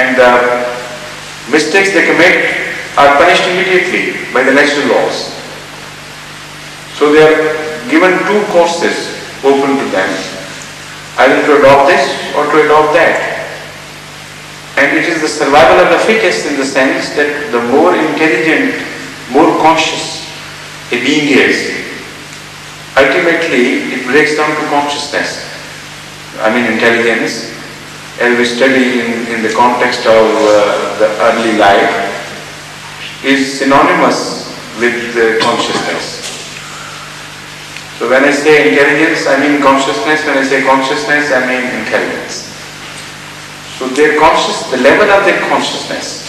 and the mistakes they commit are punished immediately by the natural laws. So they are given two courses open to them, either to adopt this or to adopt that. And it is the survival of the fittest in the sense that the more intelligent, more conscious a being is, ultimately it breaks down to consciousness. I mean intelligence, as we study in, in the context of uh, the early life, is synonymous with uh, consciousness. So when I say intelligence, I mean consciousness. When I say consciousness, I mean intelligence. So their conscious, the level of their consciousness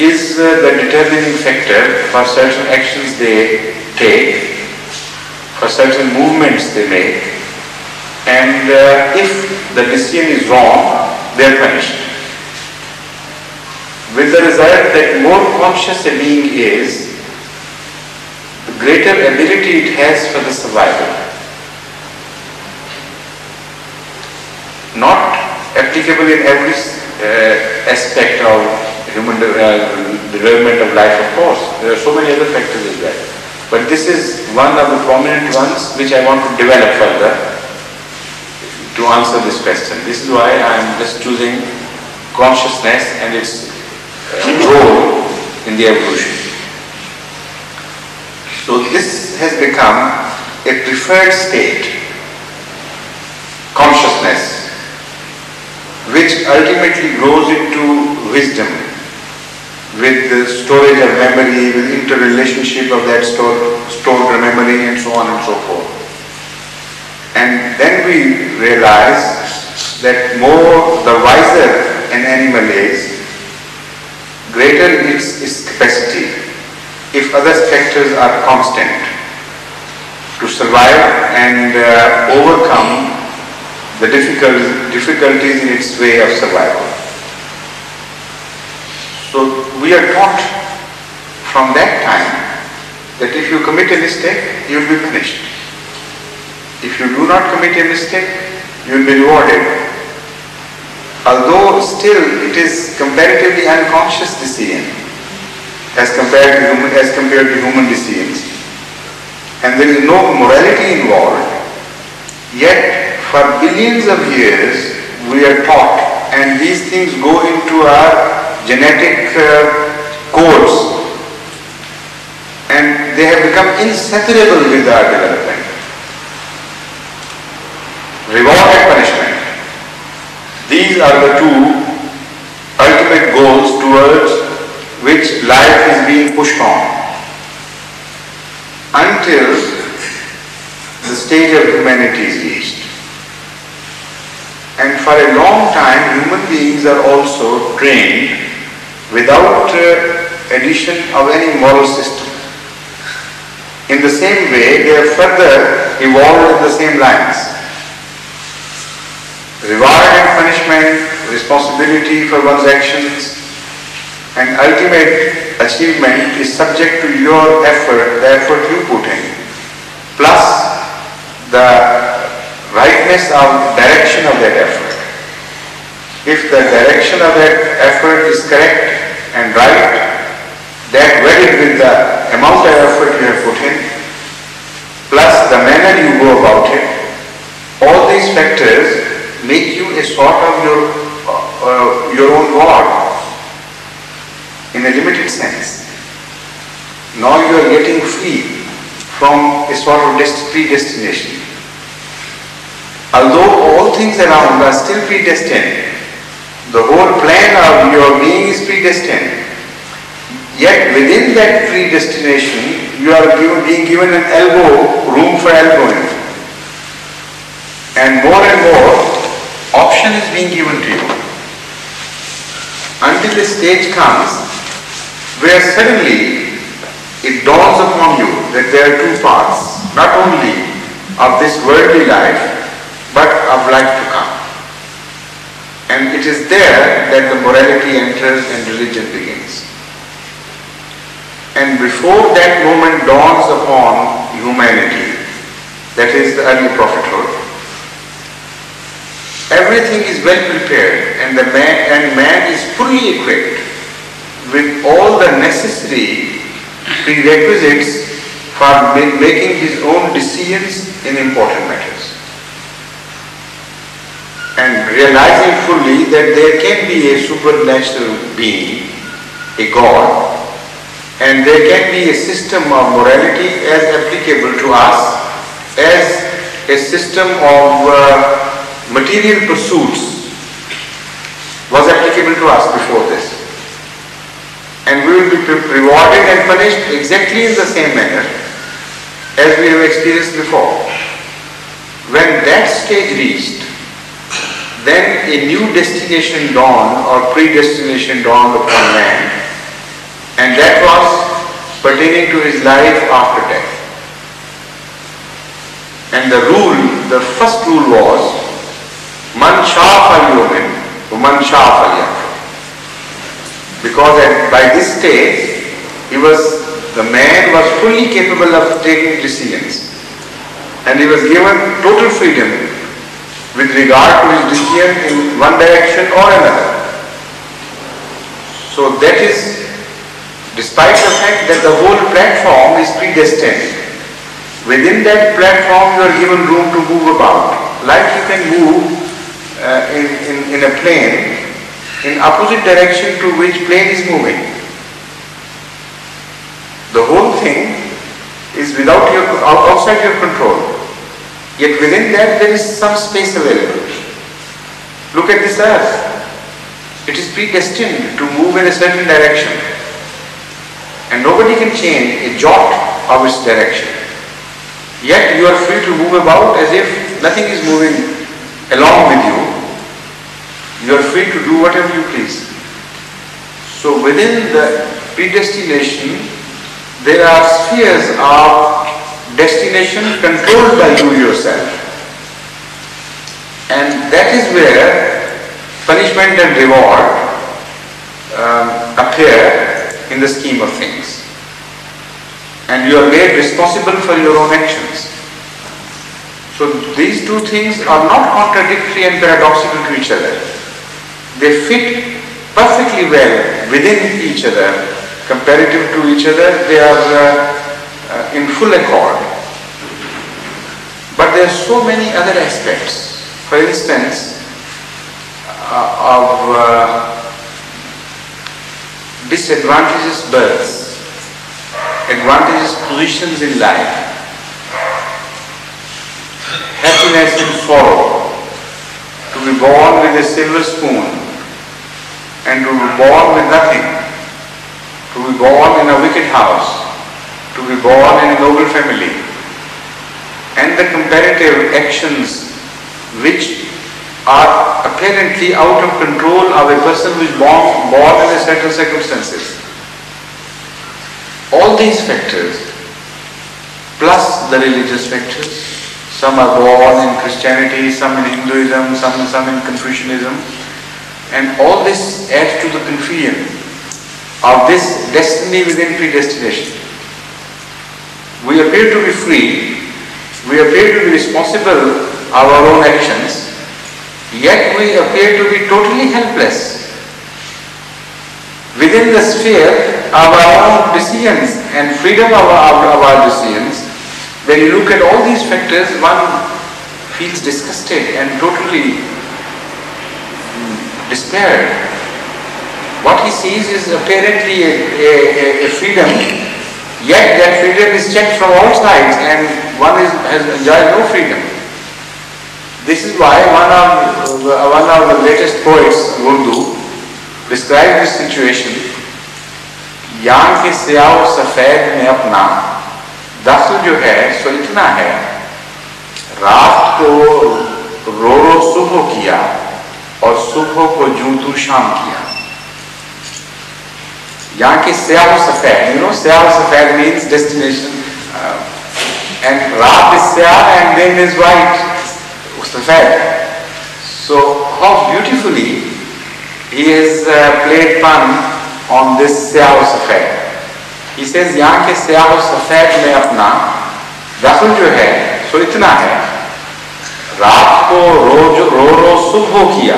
is uh, the determining factor for certain actions they take, for certain movements they make, and uh, if the decision is wrong, they are punished. With the result that more conscious a being is, the greater ability it has for the survival. Not applicable in every uh, aspect of human uh, development of life, of course. There are so many other factors as well. But this is one of the prominent ones which I want to develop further to answer this question. This is why I am just choosing consciousness and its uh, role in the evolution. So this has become a preferred state, consciousness, which ultimately grows into wisdom with the storage of memory, with interrelationship of that stored, stored memory and so on and so forth. And then we realize that more the wiser an animal is, greater its, its capacity if other factors are constant to survive and uh, overcome the difficult, difficulties in its way of survival. So we are taught from that time that if you commit a mistake, you will be punished. If you do not commit a mistake, you will be rewarded. Although still it is comparatively unconscious decision as compared to human, as compared to human decisions, and there is no morality involved, yet for billions of years we are taught, and these things go into our genetic uh, codes, and they have become inseparable with our development reward and punishment. These are the two ultimate goals towards which life is being pushed on until the stage of humanity is reached. And for a long time, human beings are also trained without uh, addition of any moral system. In the same way, they are further evolved in the same lines. Reward and punishment, responsibility for one's actions, and ultimate achievement is subject to your effort, the effort you put in, plus the rightness of direction of that effort. If the direction of that effort is correct and right, that wedded with the amount of effort you have put in, plus the manner you go about it, all these factors make you a sort of your, uh, uh, your own God in a limited sense. Now you are getting free from a sort of predestination. Although all things around are still predestined, the whole plan of your being is predestined. Yet within that predestination, you are given, being given an elbow, room for elbowing. And more and more, option is being given to you until the stage comes where suddenly it dawns upon you that there are two paths, not only of this worldly life, but of life to come. And it is there that the morality enters and religion begins. And before that moment dawns upon humanity, that is the early prophethood, everything is well prepared and the man and man is fully equipped with all the necessary prerequisites for making his own decisions in important matters. And realizing fully that there can be a supernatural being, a God, and there can be a system of morality as applicable to us as a system of uh, material pursuits was applicable to us before this. And we will be rewarded and punished exactly in the same manner as we have experienced before. When that stage reached, then a new destination dawned or predestination dawned upon man and that was pertaining to his life after death. And the rule, the first rule was shafa Because by this stage, he was, the man was fully capable of taking decisions. And he was given total freedom with regard to his decision in one direction or another. So that is, despite the fact that the whole platform is predestined, within that platform you are given room to move about. Like you can move uh, in, in, in a plane in opposite direction to which plane is moving. The whole thing is without your, outside your control. Yet within that there is some space available. Look at this earth. It is predestined to move in a certain direction. And nobody can change a jot of its direction. Yet you are free to move about as if nothing is moving along with you. You are free to do whatever you please. So within the predestination, there are spheres of destination controlled by you yourself. And that is where punishment and reward um, appear in the scheme of things. And you are made responsible for your own actions. So these two things are not contradictory and paradoxical to each other. They fit perfectly well within each other, comparative to each other, they are uh, uh, in full accord. But there are so many other aspects. For instance, uh, of uh, disadvantageous births, advantageous positions in life, happiness and sorrow, to be born with a silver spoon and to be born with nothing, to be born in a wicked house, to be born in a noble family, and the comparative actions which are apparently out of control of a person who is born, born in a certain circumstances. All these factors, plus the religious factors, some are born in Christianity, some in Hinduism, some, some in Confucianism, and all this adds to the confusion of this destiny within predestination. We appear to be free, we appear to be responsible of our own actions, yet we appear to be totally helpless within the sphere of our own decisions and freedom of our, of our decisions. When you look at all these factors, one feels disgusted and totally mm, despaired. What he sees is apparently a, a, a freedom, yet that freedom is checked from all sides and one is, has enjoyed no freedom. This is why one of, uh, one of the latest poets, Urdu, described this situation. یہاں ke سیاہ safed mein apna." दखल जो है सो इतना है। रात को रो रो सुबह किया और सुबह को जूतू शाम किया। यहाँ के स्याह सफ़ेद यू नो स्याह सफ़ेद मीन्स डेस्टिनेशन एंड रात is स्याह and then is white सफ़ेद। So how he has uh, played fun on this स्याह सफ़ेद। He says यहाँ के स्याह सफ़ेद में अपना दखल जो है, सो इतना है, रात को रोज, रो रो सुबह किया।